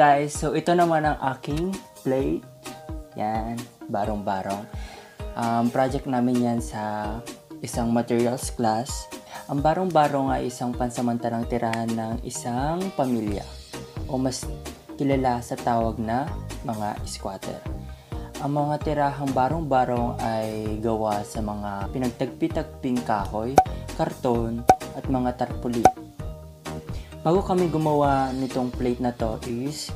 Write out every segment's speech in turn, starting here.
Guys! So ito naman ang aking plate. Yan, barong-barong. Um, project namin yan sa isang materials class. Ang barong-barong ay isang pansamantalang tirahan ng isang pamilya o mas kilala sa tawag na mga squatter. Ang mga tirahang barong-barong ay gawa sa mga pinagtagpi-tagping kahoy, karton, at mga tarpuli bago kami gumawa nitong plate na to is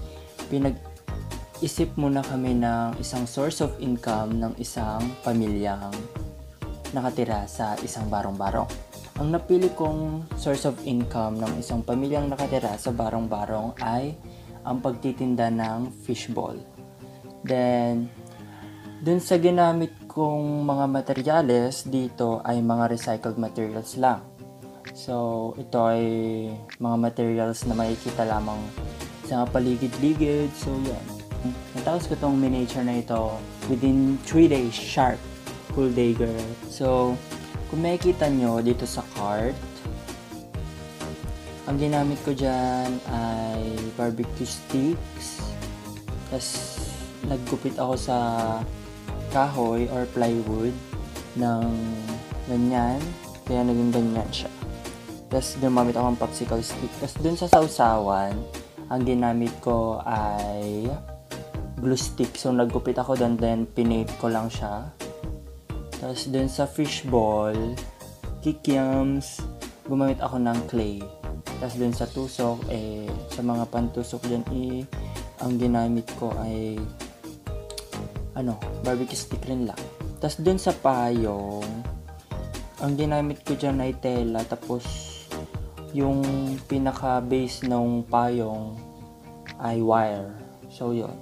pinag-isip muna kami ng isang source of income ng isang pamilyang nakatira sa isang barong-barong. Ang napili kong source of income ng isang pamilyang nakatira sa barong-barong ay ang pagtitinda ng fishball. Then, dun sa ginamit kong mga materyales dito ay mga recycled materials lang. So, ito ay mga materials na makikita lamang sa paligid-ligid. So, yan. Natapos ko tong miniature na ito within 3 days sharp. Full day girl. So, kung makikita nyo dito sa cart, ang ginamit ko dyan ay barbecue sticks. Tapos, naggupit ako sa kahoy or plywood ng ganyan. Kaya naging ganyan siya. Tapos gumamit ako ng popsicle stick. Tapos dun sa sausawan, ang ginamit ko ay glue stick. So naggupit ako doon, then pinape ko lang siya. Tapos dun sa fishball, kikiams, gumamit ako ng clay. Tapos dun sa tusok, eh, sa mga pantusok dyan, eh, ang ginamit ko ay ano, barbecue stick rin lang. Tapos dun sa payong, ang ginamit ko dyan ay tela, tapos yung pinaka-base ng payong ay wire. So, yun.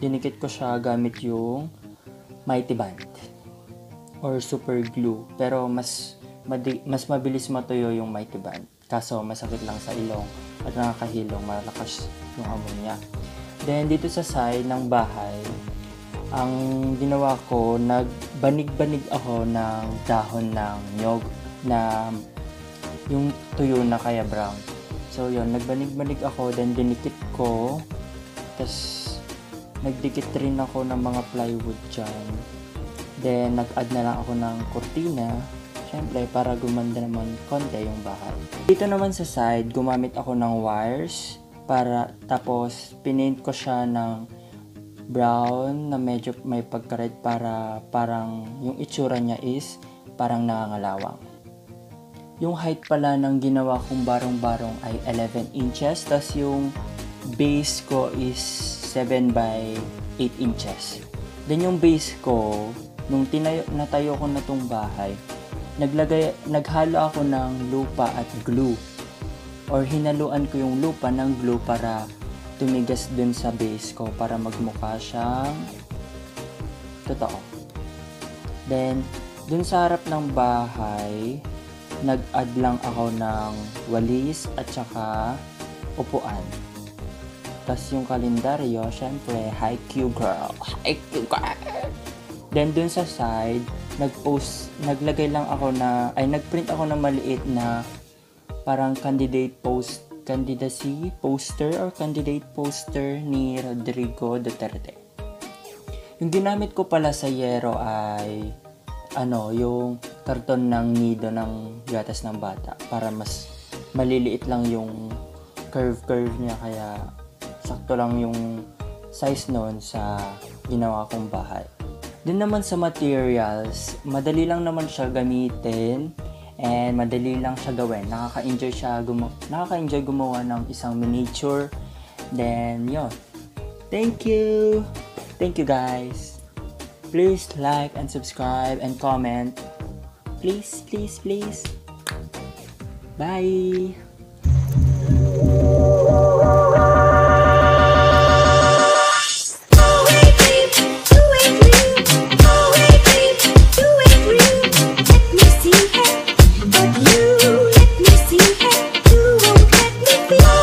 Dinikit ko siya gamit yung Mighty Band or super glue. Pero mas madi- mas mabilis matuyo yung Mighty Band. Kaso masakit lang sa ilong at nakakahilong, malakas yung amoy niya. Then dito sa side ng bahay, ang ginawa ko, nagbanig-banig ako ng dahon ng nyog na yung tuyo na kaya brown. So, yun, nagbanig-banig ako, then dinikit ko, tapos nagdikit rin ako ng mga plywood dyan. Then, nag-add na lang ako ng kurtina, syempre, para gumanda naman konti yung bahay. Dito naman sa side, gumamit ako ng wires, para, tapos, pinaint ko siya ng brown na medyo may pagka-red para parang yung itsura niya is parang nangangalawang. Yung height pala ng ginawa kong barong-barong ay 11 inches. Tapos yung base ko is 7 by 8 inches. Then yung base ko, nung tinayo, natayo ko na tong bahay, naglagay, naghalo ako ng lupa at glue. Or hinaluan ko yung lupa ng glue para tumigas dun sa base ko para magmukha siyang totoo. Then, dun sa harap ng bahay, nag-add lang ako ng walis at saka upuan. Tapos yung kalendaryo, syempre, Q girl. Q girl. Then dun sa side, nag-post, naglagay lang ako na, ay nagprint ako ng maliit na parang candidate post, candidacy poster or candidate poster ni Rodrigo Duterte. Yung ginamit ko pala sa yero ay ano, yung karton ng nido ng gatas ng bata para mas maliliit lang yung curve-curve niya kaya sakto lang yung size noon sa ginawa kong bahay. Din naman sa materials, madali lang naman siya gamitin and madali lang siya gawin. Nakaka-enjoy siya gumawa, nakaka-enjoy gumawa ng isang miniature. Then, yun. Thank you! Thank you guys! Please like and subscribe and comment. Please, please, please. Bye!